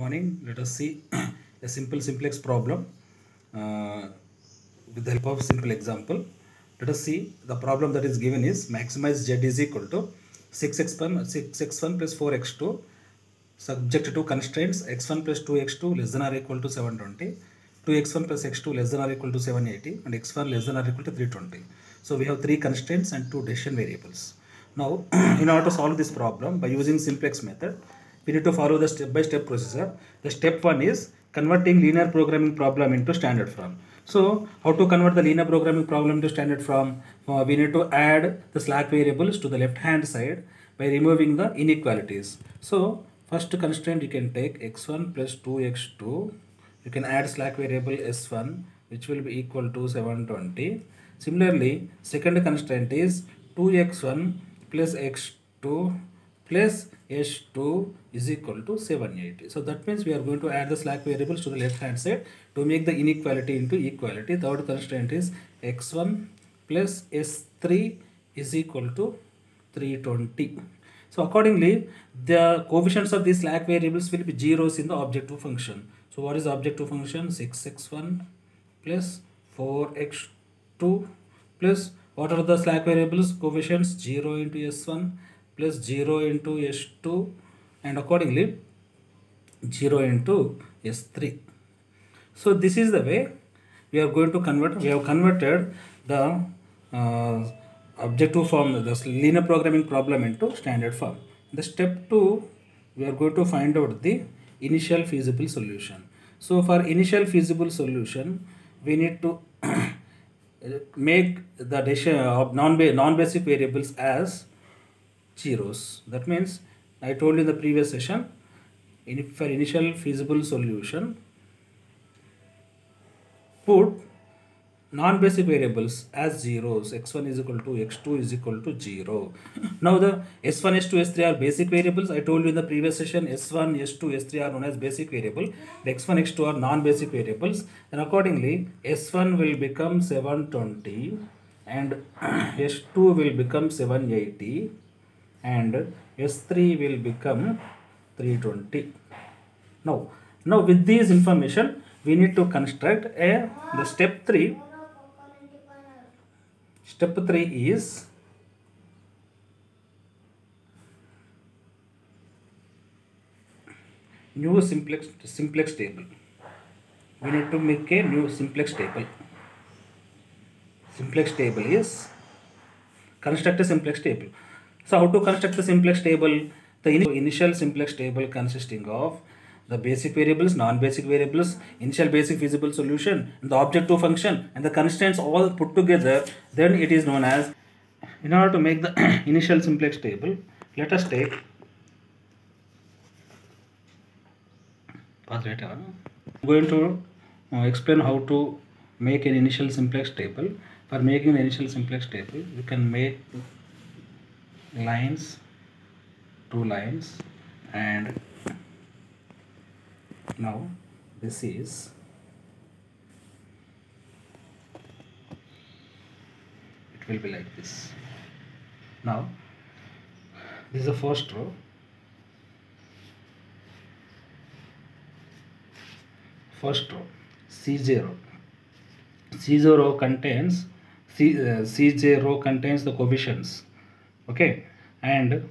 Morning. Let us see a simple simplex problem uh, with the help of simple example. Let us see the problem that is given is maximize z is equal to 6x1 6x1 plus 4x2 subject to constraints x1 plus 2x2 less than or equal to 720 2x1 plus x2 less than or equal to 780 and x1 less than or equal to 320 so we have three constraints and two decision variables now in order to solve this problem by using simplex method we need to follow the step by step procedure the step one is converting linear programming problem into standard form. So how to convert the linear programming problem to standard form? Uh, we need to add the slack variables to the left hand side by removing the inequalities. So first constraint you can take x1 plus 2x2 you can add slack variable s1 which will be equal to 720 similarly second constraint is 2x1 plus x2 plus s2 is equal to 780 so that means we are going to add the slack variables to the left hand side to make the inequality into equality. Third constraint is x1 plus s3 is equal to 320 so accordingly the coefficients of these slack variables will be zeros in the objective function. So what is objective function? 6x1 plus 4x2 plus what are the slack variables? Coefficients 0 into s1 plus 0 into s2 and accordingly 0 into s3 so this is the way we are going to convert we have converted the uh, objective form the linear programming problem into standard form. The step 2 we are going to find out the initial feasible solution. So for initial feasible solution we need to make the of non non-basic variables as zeros. That means i told you in the previous session in, for initial feasible solution put non-basic variables as zeros. X1 is equal to x2 is equal to 0 now the s1 s2 s3 are basic variables. I told you in the previous session s1 s2 s3 are known as basic variable. The x1 x2 are non-basic variables. And accordingly s1 will become 720 and s2 will become 780 and s3 will become 320 now now with these information we need to construct a the step 3 step 3 is new simplex simplex table. We need to make a new simplex table. Simplex table is construct a simplex table so how to construct the simplex table? The initial simplex table consisting of the basic variables, non-basic variables, initial basic feasible solution, and the objective function, and the constraints all put together, then it is known as, in order to make the initial simplex table, let us take, I'm going to uh, explain how to make an initial simplex table. For making the initial simplex table, you can make lines, two lines, and now this is it will be like this. Now this is the first row. First row c0 c0 contains c uh, c0 contains the coefficients okay. And